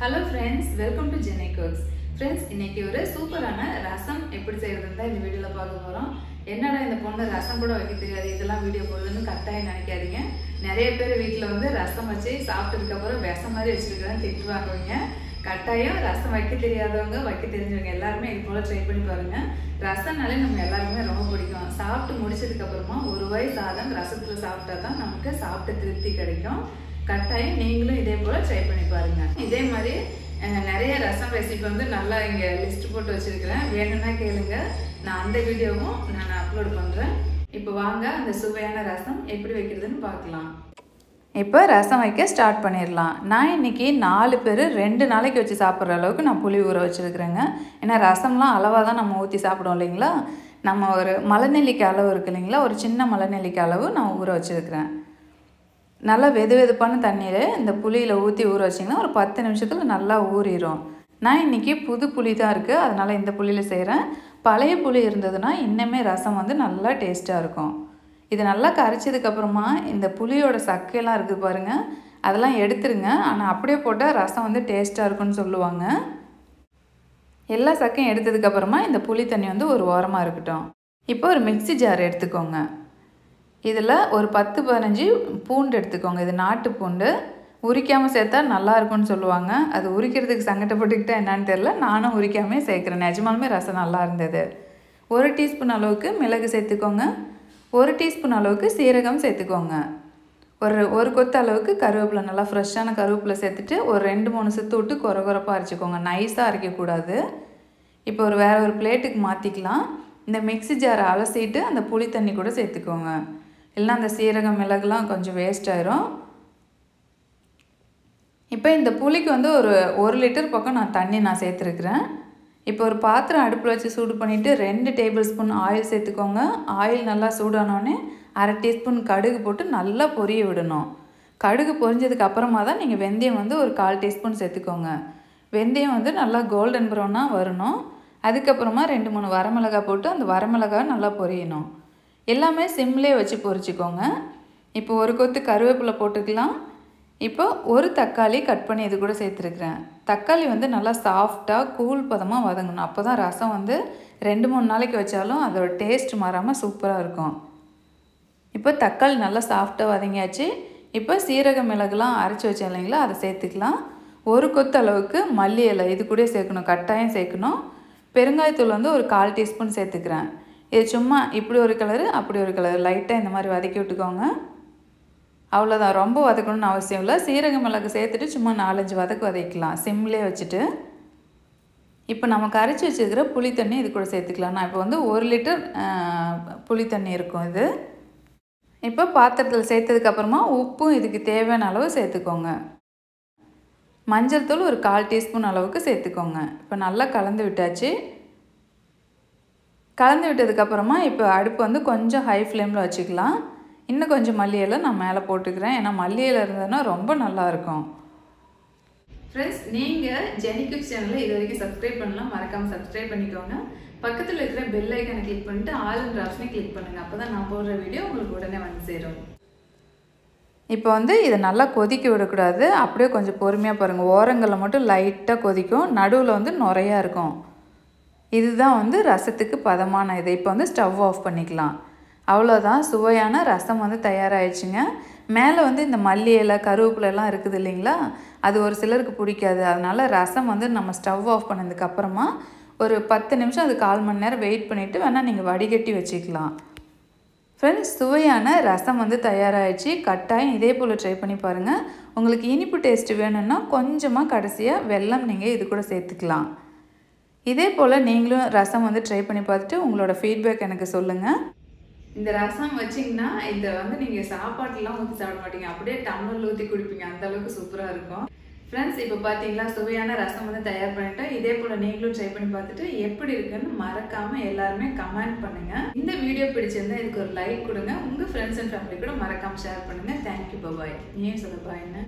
Hello friends welcome to ஜெனை cooks friends இன்னைக்கு ஒரு சூப்பரான ரசம் எப்படி செய்யறதுன்னு தான் இந்த வீடியோவில் பார்க்க போகிறோம் என்னடா இந்த பொண்ணு ரசம் கூட வைக்க தெரியாது இதெல்லாம் வீடியோ போடுதுன்னு கட்டாயம் நினைக்காதீங்க. நிறைய பேர் வீட்டில் வந்து ரசம் வச்சு சாப்பிட்டதுக்கப்புறம் விஷம் மாதிரி வச்சுருக்கிறேன் திட்டு வாங்குவீங்க கட்டாயம் ரசம் வைக்க தெரியாதவங்க வைக்க தெரிஞ்சவங்க எல்லாருமே இது போல் ட்ரை பண்ணி பாருங்க. ரசம்னாலே நம்ம எல்லாருமே ரொம்ப பிடிக்கும். சாப்பிட்டு முடிச்சதுக்கப்புறமா ஒரு வாய் சாதம் ரசத்தில் சாப்பிட்டா தான் நமக்கு சாப்பிட்ட திருப்தி கிடைக்கும். கட்டாயம் நீங்களும் இதே போல் ட்ரை பண்ணி பாருங்க. இதே மாதிரி நிறைய ரசம் ரெசிபி வந்து நல்லா இங்கே லிஸ்ட் போட்டு வச்சிருக்கிறேன். வேணும்னா கேளுங்க. நான் அந்த வீடியோவும் நான் அப்லோட் பண்ணுறேன் இப்போ வாங்க அந்த சுவையான ரசம் எப்படி வைக்கிறதுன்னு பார்க்கலாம். இப்போ ரசம் வைக்க ஸ்டார்ட் பண்ணிடலாம். நான் இன்னைக்கு நாலு பேர் ரெண்டு நாளைக்கு வச்சு சாப்பிட்ற அளவுக்கு நான் புளி ஊற வச்சுருக்குறேங்க. ஏன்னா ரசம்லாம் அளவாக தான் நம்ம ஊற்றி சாப்பிடுவோம் இல்லைங்களா? நம்ம ஒரு மலைநெல்லிக்காய் அளவு இருக்கு இல்லைங்களா? ஒரு சின்ன மலைநெல்லிக்காய் அளவு நான் ஊற வச்சுருக்கிறேன். நல்லா வெது வெதுப்பான தண்ணியில் இந்த புளியில் ஊற்றி ஊற வச்சிங்கன்னா ஒரு பத்து நிமிஷத்தில் நல்லா ஊறிடும் நான் இன்றைக்கி புது புளி தான் இருக்குது அதனால் இந்த புளியில் செய்கிறேன் பழைய புளி இருந்ததுன்னா இன்னுமே ரசம் வந்து நல்லா டேஸ்ட்டாக இருக்கும். இது நல்லா கரைச்சதுக்கப்புறமா இந்த புளியோட சக்கையெல்லாம் இருக்குது பாருங்கள் அதெல்லாம் எடுத்துருங்க. ஆனால் அப்படியே போட்டால் ரசம் வந்து டேஸ்ட்டாக இருக்கும்னு சொல்லுவாங்க. எல்லா சக்கையும் எடுத்ததுக்கப்புறமா இந்த புளி தண்ணி வந்து ஒரு ஓரமாக இருக்கட்டும். இப்போ ஒரு மிக்ஸி ஜார் எடுத்துக்கோங்க. இதில் ஒரு பத்து பதினஞ்சு பூண்டு எடுத்துக்கோங்க. இது நாட்டு பூண்டு. உரிக்காமல் சேர்த்தா நல்லா இருக்கும்னு சொல்லுவாங்க. அது உரிக்கிறதுக்கு சங்கடப்பட்டுக்கிட்டால் என்னன்னு தெரில நானும் உரிக்காமே சேர்க்குறேன். நிஜமாலுமே ரசம் நல்லா இருந்தது. ஒரு டீஸ்பூன் அளவுக்கு மிளகு சேர்த்துக்கோங்க. ஒரு டீஸ்பூன் அளவுக்கு சீரகம் சேர்த்துக்கோங்க. ஒரு ஒரு கொத்து அளவுக்கு கருவேப்பிலை நல்லா ஃப்ரெஷ்ஷான கருவேப்பிலை சேர்த்துட்டு ஒரு ரெண்டு மூணு சுத்து விட்டு குறை குறைப்பாக அரைச்சிக்கோங்க. நைஸாக அரைக்கக்கூடாது. இப்போ ஒரு வேறு ஒரு பிளேட்டுக்கு மாற்றிக்கலாம் இந்த மிக்ஸி ஜாரை அலசிட்டு அந்த புளி தண்ணி கூட சேர்த்துக்கோங்க. இல்லைனா அந்த சீரகம் மிளகுலாம் கொஞ்சம் வேஸ்ட் ஆயிரும். இப்போ இந்த புளிக்கு வந்து ஒரு ஒரு லிட்டர் பக்கம் நான் தண்ணி நான் சேர்த்துருக்குறேன். இப்போ ஒரு பாத்திரம் அடுப்பில் வச்சு சூடு பண்ணிவிட்டு ரெண்டு டேபிள் ஸ்பூன் ஆயில் சேர்த்துக்கோங்க. ஆயில் நல்லா சூடானோடனே அரை டீஸ்பூன் கடுகு போட்டு நல்லா பொரிய விடணும். கடுகு பொரிஞ்சதுக்கு அப்புறமா தான் நீங்கள் வெந்தயம் வந்து ஒரு கால் டீஸ்பூன் சேர்த்துக்கோங்க. வெந்தயம் வந்து நல்லா கோல்டன் ப்ரௌனாக வரணும். அதுக்கப்புறமா ரெண்டு மூணு வரமிளகாய் போட்டு அந்த வரமிளகாய் நல்லா பொரியணும். எல்லாமே சிம்லே வச்சு பொரிச்சுக்கோங்க. இப்போ ஒரு கொத்து கருவேப்பிலை போட்டுக்கலாம். இப்போ ஒரு தக்காளி கட் பண்ணி இது கூட சேர்த்துருக்குறேன். தக்காளி வந்து நல்லா சாஃப்டாக கூல் பதமாக வதங்கணும். அப்போ தான் ரசம் வந்து ரெண்டு மூணு நாளைக்கு வச்சாலும் அதோட டேஸ்ட் மாறாமல் சூப்பராக இருக்கும். இப்போ தக்காளி நல்லா சாஃப்டாக வதங்கியாச்சு. இப்போ சீரக மிளகுலாம் அரைச்சி வச்சேன் இல்லைங்களா அதை சேர்த்துக்கலாம். ஒரு கொத்து அளவுக்கு மல்லி இலை இது கூட சேர்க்கணும் கட்டாயம் சேர்க்கணும். பெருங்காயத்தூள் வந்து ஒரு கால் டீஸ்பூன் சேர்த்துக்கிறேன். இது சும்மா இப்படி ஒரு கலரு அப்படி ஒரு கலர் லைட்டாக இந்த மாதிரி வதக்கி விட்டுக்கோங்க. அவ்வளோதான் ரொம்ப வதக்கணும்னு அவசியம் இல்லை. சீரக மிளகு சேர்த்துட்டு சும்மா நாலஞ்சு வதக்கு வதக்கலாம் சிம்லேயே வச்சுட்டு. இப்போ நம்ம கரைச்சி வச்சுருக்கிற புளி தண்ணி இது கூட சேர்த்துக்கலாம். நான் இப்போ வந்து ஒரு லிட்டர் புளி தண்ணி இருக்கும் இது. இப்போ பாத்திரத்தில் சேர்த்ததுக்கப்புறமா உப்பும் இதுக்கு தேவையான அளவு சேர்த்துக்கோங்க. மஞ்சள் தூள் ஒரு கால் டீஸ்பூன் அளவுக்கு சேர்த்துக்கோங்க. இப்போ நல்லா கலந்து விட்டாச்சு. கலந்து விட்டதுக்கப்புறமா இப்போ அடுப்பு வந்து கொஞ்சம் ஹை ஃப்ளேமில் வச்சுக்கலாம். இன்னும் கொஞ்சம் மல்லியெல்லாம் நான் மேலே போட்டுக்கிறேன். ஏன்னா மல்லியில் இருந்ததுன்னா ரொம்ப நல்லாயிருக்கும் ஃப்ரெண்ட்ஸ் நீங்கள் ஜெனிகிப் சேனலை இது வரைக்கும் சப்ஸ்கிரைப் பண்ணலாம். மறக்காமல் சப்ஸ்கிரைப் பண்ணிக்கோங்க. பக்கத்தில் இருக்கிற பெல் ஐக்கனை கிளிக் பண்ணிட்டு ஆளுன்ற ஆப்ஷனை கிளிக் பண்ணுங்கள் அப்போ தான் நான் போடுற வீடியோ உங்களுக்கு உடனே வந்து சேரும். இப்போ வந்து இதை நல்லா கொதிக்க விடக்கூடாது. அப்படியே கொஞ்சம் பொறுமையாக பாருங்கள் ஓரங்களில் மட்டும் லைட்டாக கொதிக்கும். நடுவில் வந்து நுறையா இருக்கும். இதுதான் வந்து ரசத்துக்கு பதமான இது. இப்போ வந்து ஸ்டவ் ஆஃப் பண்ணிக்கலாம். அவ்வளோதான் சுவையான ரசம் வந்து தயாராகிடுச்சுங்க மேலே வந்து இந்த மல்லி இலை கருவேப்பிலை எல்லாம் இருக்குது இல்லைங்களா? அது ஒரு சிலருக்கு பிடிக்காது. அதனால் ரசம் வந்து நம்ம ஸ்டவ் ஆஃப் பண்ணதுக்கப்புறமா ஒரு பத்து நிமிஷம் அது கால் மணி நேரம் வெயிட் பண்ணிவிட்டு வேணால் நீங்கள் வடிகட்டி வச்சுக்கலாம். ஃப்ரெண்ட்ஸ் சுவையான ரசம் வந்து தயாராகிடுச்சு கட்டாயம் இதே போல் ட்ரை பண்ணி பாருங்கள் உங்களுக்கு இனிப்பு டேஸ்ட் வேணும்னா கொஞ்சமாக கடைசியாக வெல்லம் நீங்கள் இது கூட சேர்த்துக்கலாம். இதே போல் நீங்களும் ரசம் வந்து ட்ரை பண்ணி பார்த்துட்டு உங்களோட ஃபீட்பேக் எனக்கு சொல்லுங்கள் இந்த ரசம் வச்சிங்கன்னா இதை வந்து நீங்கள் சாப்பாட்டுலாம் ஊற்றி சாப்பிட மாட்டீங்க. அப்படியே டம்ளரில் ஊற்றி குடிப்பீங்க. அந்தளவுக்கு சூப்பராக இருக்கும். ஃப்ரெண்ட்ஸ் இப்போ பார்த்தீங்களா சுவையான ரசம் வந்து தயார் பண்ணிட்டேன் இதே போல் நீங்களும் ட்ரை பண்ணி பார்த்துட்டு எப்படி இருக்குன்னு மறக்காமல் எல்லாருமே கமெண்ட் பண்ணுங்கள் இந்த வீடியோ பிடிச்சிருந்தா இதுக்கு ஒரு லைக் கொடுங்க. உங்கள் ஃப்ரெண்ட்ஸ் அண்ட் ஃபேமிலி கூட மறக்காமல் ஷேர் பண்ணுங்கள் தேங்க்யூ பபாய் ஏன் சொல்ல பாய்ன்னு